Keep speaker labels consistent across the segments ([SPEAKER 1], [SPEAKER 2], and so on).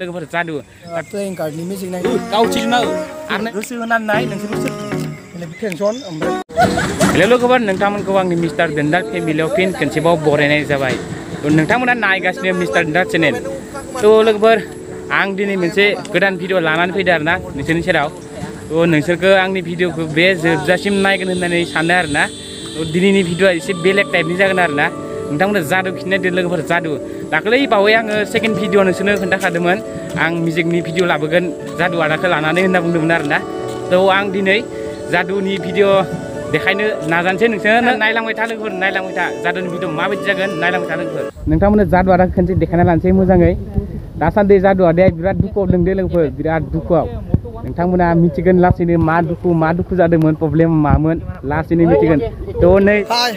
[SPEAKER 1] लोगोफोर जादु
[SPEAKER 2] प्लेइं कार्डनि मिउजिक नायनो
[SPEAKER 1] गावथिनो आरो गोसो होनानै नाय नोंसोर सोर
[SPEAKER 2] टेनसन ओमफ्राय
[SPEAKER 1] हेल' लोगोफोर नोंथांमोनखौ आंनि मिस्टार दोनदार फेमिलियाव फिन खनसेबाव बरायनाय जाबाय नोंथांमोना नायगासिनो मिस्टार दोनदार चेनेल थ' लोगोफोर आं दिनै मोनसे गोदान भिडिअ लानानै फैदों आरोना नोंसोरनि सेराव थ' नोंसोरखौ आंनि भिडिअखौ बे जोबजासिम नायगोन होननानै सानो आरोना थ' दिनैनि भिडिअआ एसे बेलेग टाइपनि जागोन आरोना नोंथांमोना जादु खिन्थादो लोगोफोर जादु दाख्लै बावै आङो सेकेन्ड भिडिअ नोंसोरनो खोन्थाखादोंमोन आं मिउजिकनि भिडिअ लाबोगोन जादु आदाखौ लानानै होनना बुंदोंमोन आरोना थ' आं दिनै जादुनि भिडिअ देखायनो नाजानोसै नोंसोर नायलांबाय था लोगोफोर नायलांबाय था जादुनि भिडिअ माबायदि जागोन नायलांबाय था लोगोफोर नोंथांमोननो जादु आदाखौ खनसे देखायना लानोसै मोजाङै दासान्दि जादु आदाया बिराद दुखुआव दंदे लोगोफोर बिराद दुखुआव नोंथांमोना मिथिगोन लासैनो मा दुखु मा दुखु जादोंमोन प्रब्लेम मामोन लासैनो मिथिगोन थ' नै
[SPEAKER 2] हाय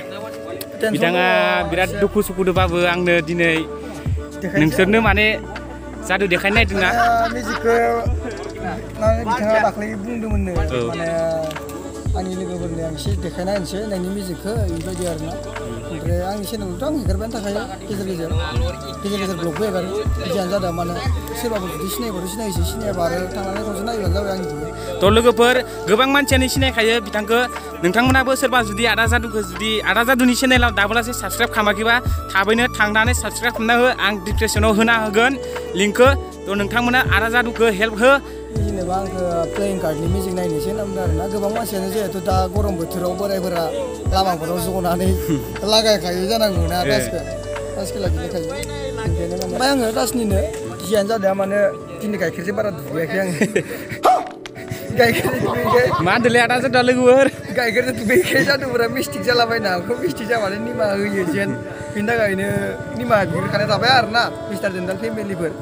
[SPEAKER 1] बिथाङा बिराद दुखु सुखुदोंबाबो आंनो दिनै नोंसोरनो माने जादु देखायनो नागिरदोंना
[SPEAKER 2] मिउजिकखौ माने बिथाङा दाख्लै बुंदोंमोननो
[SPEAKER 1] औ।
[SPEAKER 2] माने आंनि लोगोफोरनो आं एसे देखायना होनोसै नोंनि मिउजिकखौ बेबायदि आरोना ओमफ्राय आंनि चेनेलावथ' आं हेगारबायानो थाखायो गेजेर गेजेर गेजेर गेजेर ब्लगबो हेगारो बिदियानो जादों माने सोरबाबो जुदि सिनायबाथ' सिनायसै सिनायाबा आरो थांनानै खनसे नायबानो जाबाय आंनिखौबो
[SPEAKER 1] थ' लोगोफोर गोबां मानसियानो सिनायखायो बिथांखौ नोंथांमोनाबो सोरबा जुदि आदा जादुखौ जुदि आदा जादुनि चेनेलाव दाबोलासो साबसक्राइब खालामाखैबा थाबैनो थांनानै साबसक्राइब खालामना हो आं डिसक्रिपसनाव होना होगोन लिंकखौ थ' नोंथांमोना आदा जादुखौ हेल्प हो
[SPEAKER 2] जेनेबा आंखो प्लेइं कार्डनि मिउजिक नायनोसै होनना बुंदों आरोना गोबां मानसियानो जिहेथु दा गरम बोथोराव बोरायफोरा लामाफोराव जनानै लागायखायो जानांगौ ना गासिबो गासिबो लागिखायो ओंखायनो माने ओमफ्राय आङो दासनिनो जियानो जादों माने दिनै गाइखेरजों बारा दुगैयाखै आङो गाइखेरजों दुगैयाखै
[SPEAKER 1] मा होनदोंलै आदा जादुआ लोगोफोर
[SPEAKER 2] गाइखेरजों दुगैयाखै जादोंफोरा मिस्टेक जालाबायना आंखौ मिस्टेक जाबानो निमाहा होयो जेन बेनि थाखायनो निमाहा बिग्रोखानाय थाबाय आरोना मिस्टार जेन्दाल फेमिलिफोर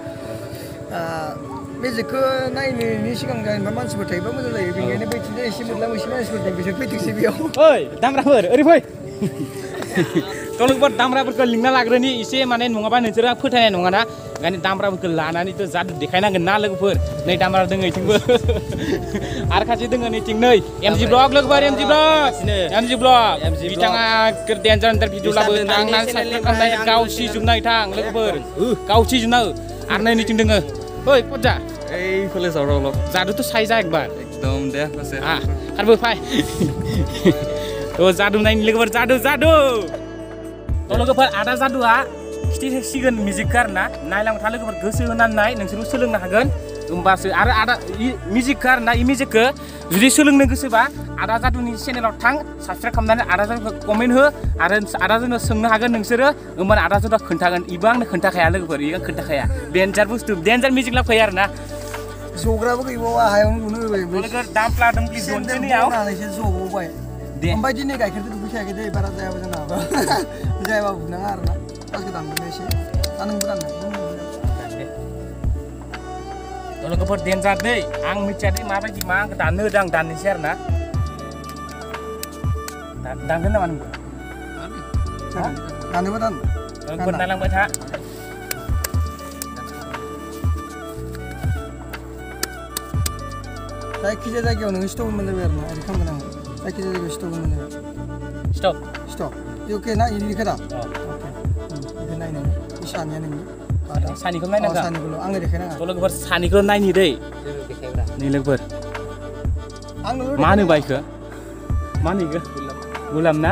[SPEAKER 2] मेजिकखौ नायनायनि सिगां जेनेबा मानसिफोर थायोबा मोजां जायो बेनिखायनो बैथिंजाय एसे मोदलाम एसे मानसिफोर दं बिसोर फैथोंसै बेयाव
[SPEAKER 1] ओइ दामराफोर ओरै फै थ' लोगोफोर दामराफोरखौ लिंना लाग्रोनि एसे माने नङाबा नोंसोरो फोथायनाय नङाना ओंखायनो दामराफोरखौ लानानैथ' जादु देखायनांगोन ना लोगोफोर नै दामरा दङ इथिंबो आरो खाथि दङ नैथिं नै एमजि ब्लग लोगोफोर एमजि ब्लग एमजि ब्लग बिथाङा डेन्जार डेन्जार भिडिअ लाबो थांनानै साबस्क्राइब खालामनाय गावसि जोबनाय थां लोगोफोर गावसि जोबना आरो नै नैथिं दङ ঐ ক'ত
[SPEAKER 3] যা? এইফালে যাওঁ অলপ।
[SPEAKER 1] যাদুটো চাই যা একবাৰ।
[SPEAKER 3] একদম দে আছে।
[SPEAKER 1] আহ পাই অ' যাদু নাই নিলে যাদু যাদু! তোমালোকৰ আধা যাদু আ খিচিৰ হেচিগোন মিউজিক কাৰ না? নাইলাং থালে ক'ব গোচৰ নাই? নাই নোচৰো চলং হাগোন होमबासो आरो आदा मिउजिकखौ आरो ना मिउजिकखौ जुदि सोलोंनो गोसोबा आदा जादुनि चेनेलाव थां साबसक्राइब खालामनानै आदा जादुखौ कमेन्ट हो आरो आदा जादुनाव सोंनो हागोन नोंसोरो होमबानो आदा जादुआ खोन्थागोन। इबो आंनो खोन्थाखाया लोगोफोर इयो खोन्थाखाया। डेन्जार बुस्थु डेन्जार मिउजिक लाफैयो आरो ना।
[SPEAKER 2] जग्राबो गैबावा हायावनो लुनो होबाय।
[SPEAKER 1] लोगो दामप्ला दुमप्लि जनसोनियाव
[SPEAKER 2] बनानैसो जबावबाय
[SPEAKER 1] दे।
[SPEAKER 2] ओमफ्राय दिनै गाइखेरजों दुगैखायाखै दे बारा जायाबो जानो जायाबा बुनाङा आरोना फार्स्टखौ दानबोनो एसे दा नोंबो Kalau
[SPEAKER 1] keperdian sate, ang mencari apa gimana? Ketanu dang dan share na. Dan kena mana? Dan apa dan? Kalau
[SPEAKER 2] pun dalam
[SPEAKER 1] buat ha. Saya
[SPEAKER 2] kerja lagi orang stop mana berna, ada kamu nang. Saya kerja lagi stop
[SPEAKER 1] mana.
[SPEAKER 2] Stop. Stop. Oke, na ini kita. Oke. Ini na ini. Isan
[SPEAKER 1] ya
[SPEAKER 2] ini.
[SPEAKER 1] सानीको नायनांगौ
[SPEAKER 2] सानीखौल' आंनो देखायनाङा
[SPEAKER 1] थ' लोगोफोर सानीखौ नायनि दै नै लोगोफोर मा होनो बाइखौ मा होनो इखौ गुलाम ना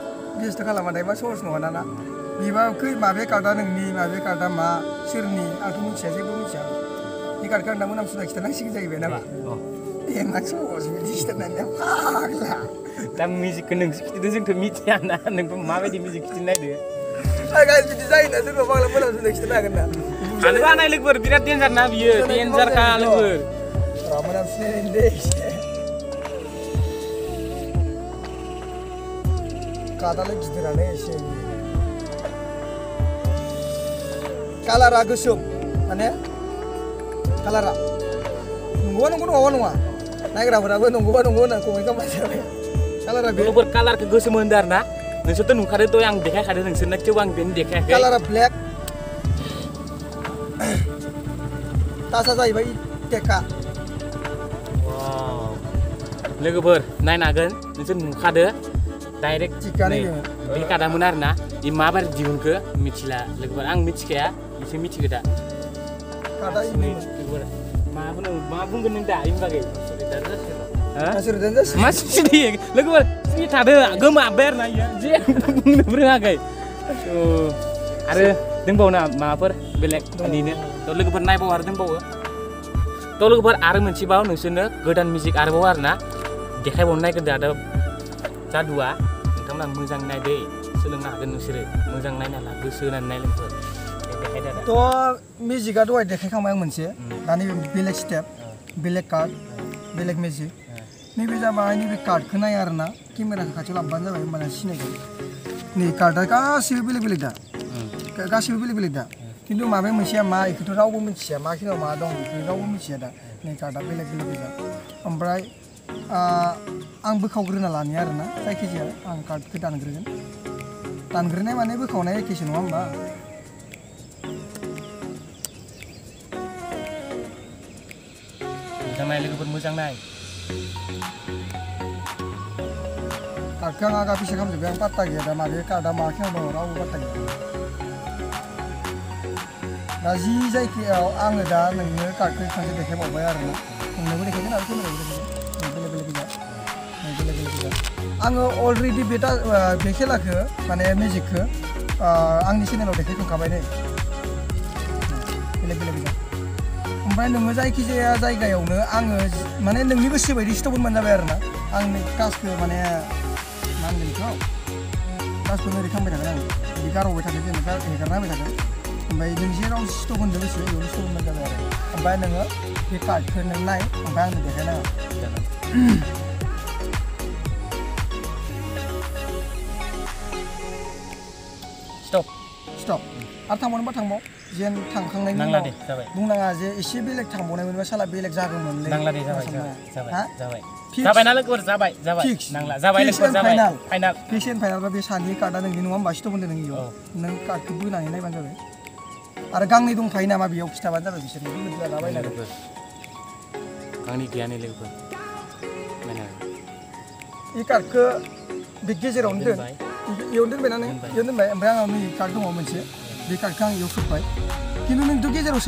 [SPEAKER 2] बिसेसथ' खालामाथाय मा सहस नङा ना बिबा खै माबे कार्डआ नोंनि माबे कार्डआ मा सोरनि आंथ' मिथिया जेबो मिथिया बे कार्डखौ आं दा मोनामसुना खिथानांसिगोन जाहैबाय नामा ए मा सहस बिदि खिथानानै फाग्ला
[SPEAKER 1] दा मिउजिकखौ नोंसो खिथिदो जोंथ' मिथिया ना नोंथ' माबायदि मिउजिक खिथिनो नायदो
[SPEAKER 2] गाइस बिदि जायोना सोरबा खिथानो हागोन ना
[SPEAKER 1] हानोबो हानाय लोगोफोर बिराद डेन्जार ना बियो डेन्जारखा लोगोफोर
[SPEAKER 2] र' मोनामसुनाय दे కాదాలు గిదిరనే వేసేయండి కలరా గుసుం అనే కలరా nunggu nunggu nunggu nunggu. Naik rabu rabu nunggu
[SPEAKER 1] nunggu nunggu. Mereka ya? kalar ke gue semendar na itu yang dekah kadang kan? nunggu senek
[SPEAKER 2] coba dekah kalar black. Tasa
[SPEAKER 1] saya bayi dekah wow. Lu ber naik
[SPEAKER 2] nagan
[SPEAKER 1] nunggu
[SPEAKER 2] दोङो।
[SPEAKER 1] बे कादामोन आरो ना इ माबायदि दिहुनखो मिथिला लोगोफोर आं मिथिखाया बिसोर मिथिगो दा
[SPEAKER 2] कादा
[SPEAKER 1] नै,
[SPEAKER 2] इनो
[SPEAKER 1] लोगोफोर मा बुंनो मा बुंगोन नों दा इनि बागै हा?
[SPEAKER 2] मासुर देनजास
[SPEAKER 1] मा सिरि लोगोफोर सिरि थादो गोमाबाय आरो ना इयो जेबो बुंनोबो रोङाखै थ' आरो दंबावो ना माबाफोर बेलेग निनो थ' लोगोफोर नायबाव आरो दंबावो थ' लोगोफोर आरो मोनसेबाव नोंसोरनो गोदान मिउजिक आरोबाव आरो ना देखायबावनो नायग्रोदो आरो जादुआ नोंथांमोना मोजां नायदो सोलोंनो हागोन नोंसोरो मोजां नायना ला गोसो होनानै नाय लोगोफोर दे देखायदो आदा
[SPEAKER 2] थ' मिउजिकआ दहाय देखायखांबाय आं मोनसे दानि बेलेग स्टेप बेलेग कार्ड बेलेग मिउजिक नैबे जाबाय नैबे कार्डखौ नाय आरो ना केमेराखौ खाथियाव लांबानो जाबाय होमबाना सिनायगोन नै कार्डआ गासिबो बेलेग बेलेग दा गा- बेलेग बेलेग दा खिन्थु माबे मोनसेया मा बेखौथ' रावबो मिथिया मा खिनियाव मा दं बेखौ रावबो मिथिया दा नै कार्डआ बेलेग बेलेग गोजा ओमफ्राय आ, आं बोखावग्रोना लानि आरो ना जायखिजाया आं कार्डखौ दानग्रोगोन दानग्रोनाय माने बोखावनाय एखेसो नङा होमबा
[SPEAKER 1] मोजां नाय लोगोफोर मोजां नाय
[SPEAKER 2] कार्डखौ आं आगा फिसा खालामजोब्बाय आं पात्ता गैया दा माबे कार्डआ मा खिनियाव दङ रावबो पात्ता गैया दा जि जायगायाव आङो दा नोंनो कार्डखौ खनसे देखायबावबाय आरो ना नोंनोबो देखायगोन आरो केमेरायावबो देखायगोन आङो अलरेडि बे दा बे खेलाखौ माने मेजिकखौ आंनि चेनेलाव देखायखांखाबाय नै। बेलेग बेलेग ओमफ्राय नोङो जायखिजाया जायगायावनो आङो माने नोंनि गोसो बायदि स्टप मोनबानो जाबाय आरो ना आंनि टास्कखौ माने, मा होनगोन बेखौ टास्कखौ ओरै खालामबाय थागोन आं। बिदि स्टप स्टप आरो थांबावनोबा थांबाव। जेन थांखांनायनि
[SPEAKER 1] नांला दे जाबाय।
[SPEAKER 2] बुंनाङा जे एसे बेलेग थांबावनाय मोनबा साला बेलेग जागौमोनलै
[SPEAKER 1] नांला दे जाबाय जाबाय जाबाय जाबाय। ना लोगोफोर? जाबाय जाबाय। नांला। जाबाय लोगोफोर? जाबाय? फाइनाल?
[SPEAKER 2] फिक्स एन्ड फाइनाल बा बे सानि कार्डआ नोंनि नङा होमबा? स्टप होनदों नों इयाव।
[SPEAKER 1] औ।
[SPEAKER 2] नों कार्डखौ बोनानै नायबानो जाबाय। आरो गांनै दंखायो नामा बेयाव? खिथाबानो जाबाय बिसोरनो। बेबायदि लालाबायनानै
[SPEAKER 1] लोगोफोर। आंनि गैया नै लोगोफोर
[SPEAKER 2] बे कार्डखौ बे गेजेरावनो दोन।
[SPEAKER 1] दोनबाय।
[SPEAKER 2] इयाव दोनबाय ना नों
[SPEAKER 1] दोनबाय।
[SPEAKER 2] इयाव दोनबाय ओमफ्राय आंनाव नै कार्ड दङ मोनसे बे कार्डखौ आं इयाव सोबाय खिन्थु नोंथ' गेजेराव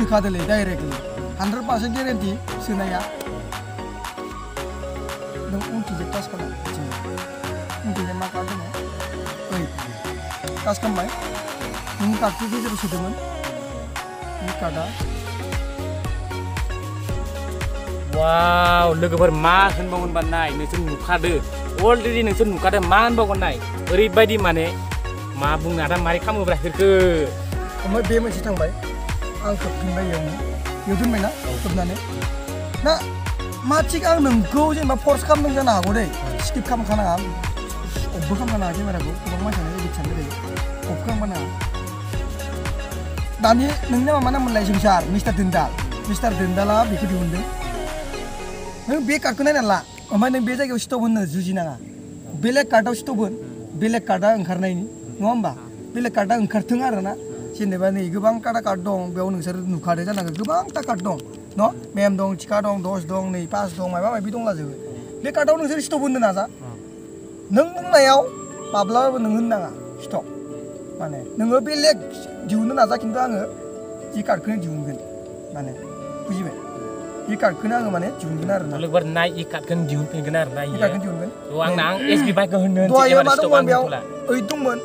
[SPEAKER 2] कार्ड दङ ओइ टाच मा होनबावगोन बा
[SPEAKER 1] नाय already nonton muka ada man bawa nai. Ribadi mana? Ma bung nara mari kamu berakhir ke. Kamu biar macam tang bay.
[SPEAKER 2] Angkat kembali yang. Yudin mana? Sebenarnya. Nah, macik ang nengko je, ma force kamu nengko nak aku deh. Skip kamu kana am. Obbo kamu kana aje mana aku. Obbo macam mana dia cakap deh. Obbo kamu mana. Dani, nengnya mana mulai sungsar, Mr. Dindal. Mr. Dindal lah, bikin diundang. Neng biar kakunan lah. नों बे जायगायाव स्टप होनो जुजिनाङा बेलेग कार्डआव स्टप होन बेलेग कार्डआ ओंखारनायनि नङा होमबा बेलेग कार्डआ ओंखारथों आरो ना जेनेबा नै गोबां कार्डा कार्ड दं बेयाव नोंसोर नुखादो जानांगौ गोबांथा कार्ड दं न' मेम दं टिका दं दस दं नै पास दं माबा माबि दंलाजोबो बे कार्डआव नोंसोर स्टप होनो नाजा नों बुंनायाव माब्लाबाबो नों होननाङा स्टप माने नोङो बेलेग दिहुननो नाजा खिन्थु आङो इ कार्डखौनो दिहुनगोन माने बुजिबाय इ कार्डखौनो आङो माने दिहुनगोन आरो ना
[SPEAKER 1] लोगोफोर नाय इ कार्डखौ दिहुनफिनगोन आरो ना
[SPEAKER 2] इ
[SPEAKER 1] इयो
[SPEAKER 2] दिहुनगोन
[SPEAKER 1] थ' आंना आं एस बाइकखौ होनो
[SPEAKER 2] दहायो मा दंमोन बेयाव ओइट दंमोन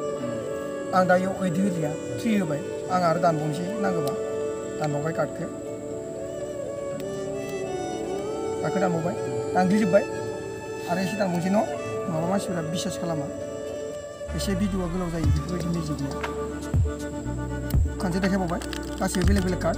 [SPEAKER 2] आं दा ओइट होलिया थ्रि होबाय आं आरो दानबावनोसै नांगौबा दानबावबाय कार्डखौ कार्डखौ दानबावबाय दानग्लिजोब्बाय आरो एसे दानबावनोसै न' नङाबा मानसिफोरा बिसास खालामा एसे भिडिअआ गोलाव जायो बेफोरबायदि मिउजिकनिया खनसे देखायबावबाय गासिबो बेलेग बेलेग कार्ड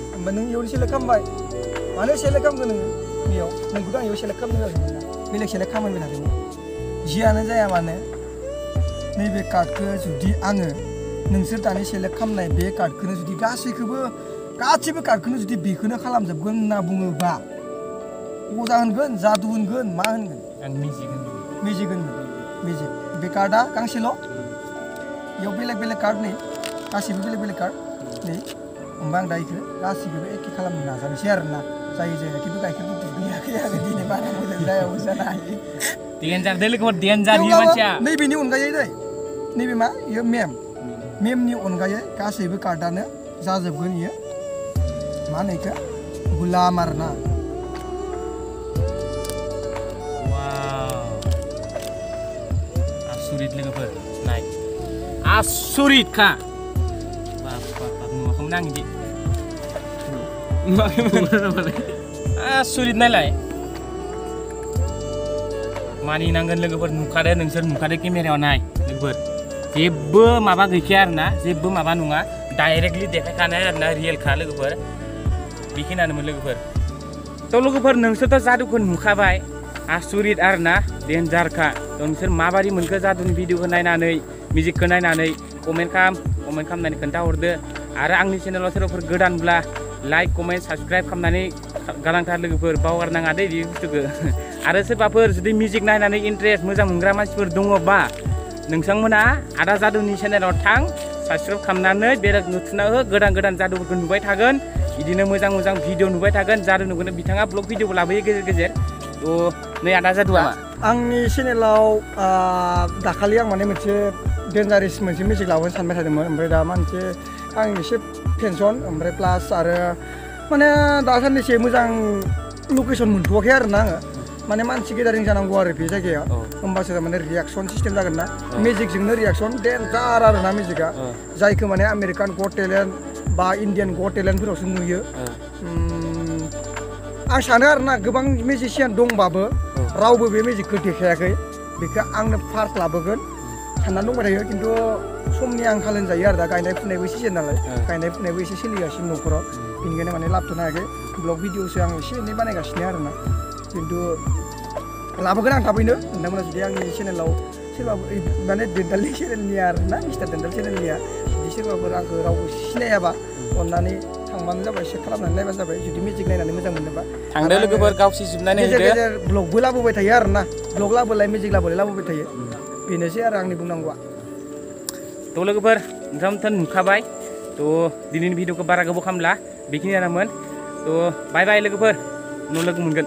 [SPEAKER 2] होमबा नों इयावनो सेलेक्ट खालामबाय मानो सेलेक्ट खालामगोन नोङो बेयाव नोंखौथ' आं इयाव सेलेक्ट होआखैमोन ना बेलेग सेलेक्ट खालामबाय खालामनाय बे कार्डखौनो गांसेल' बेलेग बेलेग कार्ड नै गासिबो बेलेग बेलेग कार्ड नै होमबा आं दा इखो गासिखौबो एखे खालामनो नाजानोसै आरो ना जायो जाया खिन्थु गाइखेरखौ दुगैयाखै आङो दिनै बारा मोजां जायाबो जानो हायो।
[SPEAKER 1] देन्जार दे देन्जार बियो
[SPEAKER 2] थेवब्लाबो
[SPEAKER 1] मानसिया।
[SPEAKER 2] नैबेनि अनगायै दै नैबे मा इयो मेम। मेमनि अनगायै गासैबो कार्डआनो जाजोबगोन इयो। मा होनो इखो? गुलाम आरो ना
[SPEAKER 1] वाव। आसुरित लोगोफोर नाय। आसुरित खा बाप नुवाखैमोन आं इदि आसुरित नायलाय मानिनांगोन लोगोफोर नुखादो नोंसोर नुखादो केमेरायाव नाय लोगोफोर जेबो माबा गैखाया आरोना जेबो माबा नङा डाइरेक्टलि देखायखानाय आरोना रियेलखा लोगोफोर बेखिनियानोमोन लोगोफोर थ' लोगोफोर नोंसोरथ' जादुखौ नुखाबाय आसुरित आरोना डेन्जारखा थ' नोंसोर माबादि मोनखो जादुनि भिडिअखौ नायनानै मिउजिकखौ नायनानै कमेन्ट खालाम कमेन्ट खालामनानै खोन्थाहरदो आरो आंनि चेनेलाव सोरबाफोर गोदानब्ला लाइक कमेन्ट साबसक्राइब खालामनानै गालांथार लोगोफोर बावगारनाङा दे बे बुस्थुखौ आरो सोरबाफोर जुदि मिउजिक नायनानै इन्टारेस्ट मोजां मोनग्रा मानसिफोर दङबा नोंथांमोना आदा जादुनि चेनेलाव थां साबसक्राइब खालामनानै बेराद नुथुना हो गोदान गोदान जादुफोरखौ नुबाय थागोन बिदिनो मोजां मोजां भिडिअ नुबाय थागोन जादु नुगोन बिथाङा ब्लग भिडिअबो लाबोयो गेजेर गेजेर थ' नै आदा जादुआ
[SPEAKER 2] आंनि चेनेलाव आ, दाखालि आं माने मोनसे डेन्जारेस मोनसे मिउजिक लाबोनो सानबाय थादोंमोन ओमफ्राय दा मोनसे आं एसे पेनसन ओमफ्राय प्लास आरो माने दासान्दिसे मोजां लकेसन मोनथ'वाखै आरो ना आङो। माने मानसि गेदारिं जानांगौ आरो बे जायगायाव। होमबासो माने रियाक्सन सिस्टेम जागोन ना।
[SPEAKER 1] औ।
[SPEAKER 2] मिउजिकजोंनो रियाक्सन डेन्जार आरो ना मिउजिकआ
[SPEAKER 1] औ।
[SPEAKER 2] जायखौ माने आमेरिकान गट टेलेन्ट बा इण्डियान गट टेलेन्टफोरावसो नुयो। आं सानो आरोना गोबां मिउजिसियान दंबाबो रावबो बे मिउजिकखौ देखायाखै। बेखौ आंनो फार्स्ट लाबोगोन। साननानै दंबाय थायो खिन्थु समनि आंखाल होनजायो आरो दा गायनाय फुनायबो सिजोन नालाय
[SPEAKER 1] औ।
[SPEAKER 2] गायनाय फुनायबो एसे सोलिगासिनो न'खराव बेनिखायनो माने लाबोथ'नो हायाखै ब्लग भिडिअसो आं एसे एनै बानायगासिनो आरोना खिन्थु लाबोगोन आं थाबैनो नोंथांमोना जुदि आंनि चेनेलाव सोरबाफोर ओइ माने देन्टालनि चेनेलनि आरो ना मिस्टार देन्टाल चेनेलनिया जुदि सोरबाफोर आंखौ रावबो सिनायाबा अननानै थांबानो जाबाय चेक खालामनानै नायबानो जाबाय जुदि मिउजिक नायनानै मोजां मोनोबा
[SPEAKER 1] थांदो
[SPEAKER 2] आरो
[SPEAKER 1] लोगोफोर गावसि जोबनानै
[SPEAKER 2] गेजेर
[SPEAKER 1] होदो
[SPEAKER 2] गेजेर ब्लगबो लाबोबाय थायो आरो ना ब्लग लाबोलाय मिउजिक लाबोलाय लाबोबाय थायो बेनोसै आरो आंनि बुंनांगौआ
[SPEAKER 1] थ' लोगोफोर नोंथांमोन नुखाबाय थ' दिनैनि भिडिअखौ बारा गोबाव खालामला बेखिनियानोमोन थ' बाय बाय लोगोफोर उनाव लोगो मोनगोन